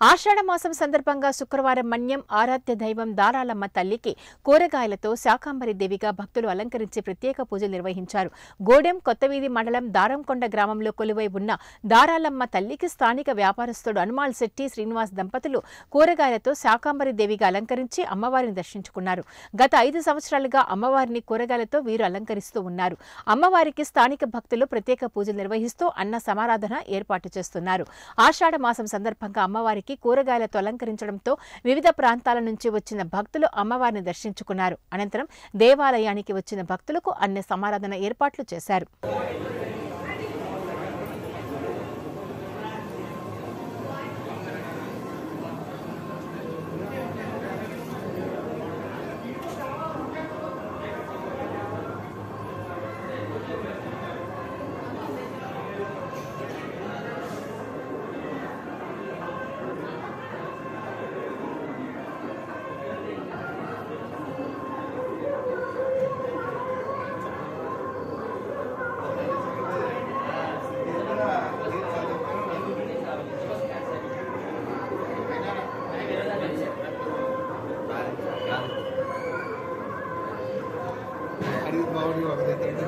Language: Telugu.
ఆషాఢ మాసం సందర్భంగా శుక్రవారం మన్యం ఆరాధ్య దైవం దారాలమ్మ తల్లికి కూరగాయలతో శాకాంబరి దేవిగా భక్తులు అలంకరించి ప్రత్యేక పూజలు నిర్వహించారు. గోడెం కొత్తవీధి మండలం దారంకొండ గ్రామంలో కొలువై ఉన్న దారాలమ్మ తల్లికి స్థానిక వ్యాపారస్తుడు అనుమాల్ శెట్టి శ్రీనివాస్ దంపతులు కూరగాయలతో శాకాంబరి దేవిగా అలంకరించి అమ్మవారిని దర్శించుకున్నారు. గత ఐదు సంవత్సరాలుగా అమ్మవారిని కూరగాయలతో వీరు అలంకరిస్తూ ఉన్నారు. అమ్మవారికి స్థానిక భక్తులు ప్రత్యేక పూజలు నిర్వహిస్తూ అన్న సమారాధన ఏర్పాటు చేస్తున్నారు. ఆషాఢ మాసం సందర్భంగా అమ్మవారికి కూరగాయలతో అలంకరించడంతో వివిధ ప్రాంతాల నుంచి వచ్చిన భక్తులు అమ్మవారిని దర్శించుకున్నారు. అనంతరం దేవాలయానికి వచ్చిన భక్తులకు అన్న సమారాధన ఏర్పాట్లు చేశారు. खरीद भाव नहीं